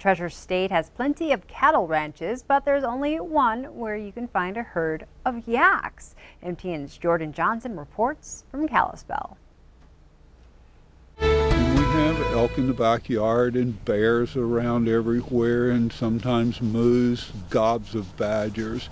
Treasure State has plenty of cattle ranches, but there's only one where you can find a herd of yaks. MTN's Jordan Johnson reports from Kalispell. We have elk in the backyard and bears around everywhere and sometimes moose, gobs of badgers.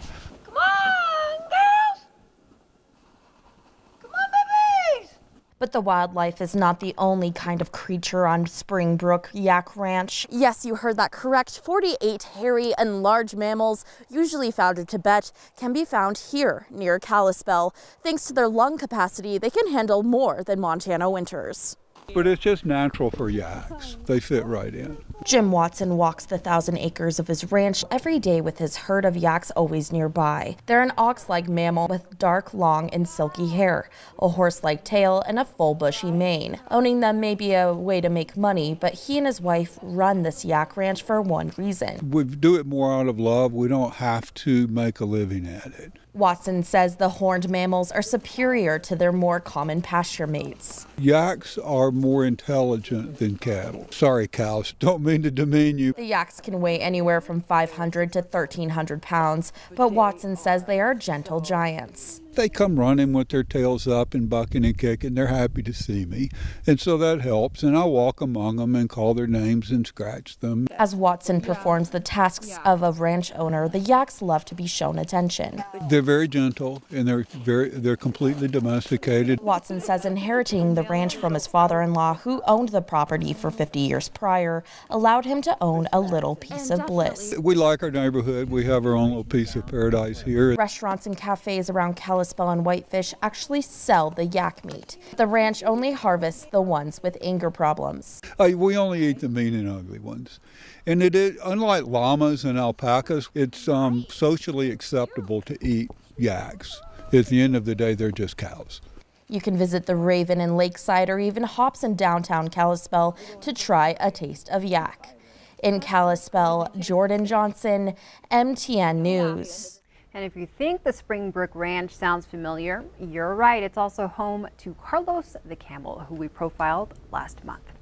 But the wildlife is not the only kind of creature on Springbrook Yak Ranch. Yes, you heard that correct. 48 hairy and large mammals, usually found in Tibet, can be found here near Kalispell. Thanks to their lung capacity, they can handle more than Montana winters. But it's just natural for yaks. They fit right in. Jim Watson walks the thousand acres of his ranch every day with his herd of yaks always nearby. They're an ox-like mammal with dark, long, and silky hair, a horse-like tail, and a full bushy mane. Owning them may be a way to make money, but he and his wife run this yak ranch for one reason. We do it more out of love. We don't have to make a living at it. Watson says the horned mammals are superior to their more common pasture mates. Yaks are more intelligent than cattle. Sorry, cows, don't mean to demean you. The yaks can weigh anywhere from 500 to 1,300 pounds, but Watson says they are gentle giants they come running with their tails up and bucking and kicking. They're happy to see me. And so that helps. And I walk among them and call their names and scratch them. As Watson performs the tasks of a ranch owner, the yaks love to be shown attention. They're very gentle and they're very they're completely domesticated. Watson says inheriting the ranch from his father-in-law, who owned the property for 50 years prior, allowed him to own a little piece of bliss. We like our neighborhood. We have our own little piece of paradise here. Restaurants and cafes around Kalispell Kalispell and Whitefish actually sell the yak meat. The ranch only harvests the ones with anger problems. Uh, we only eat the mean and ugly ones. And it is, unlike llamas and alpacas, it's um, socially acceptable to eat yaks. At the end of the day, they're just cows. You can visit the Raven in Lakeside or even Hops in downtown Kalispell to try a taste of yak. In Kalispell, Jordan Johnson, MTN News. And if you think the Springbrook Ranch sounds familiar, you're right. It's also home to Carlos the Camel, who we profiled last month.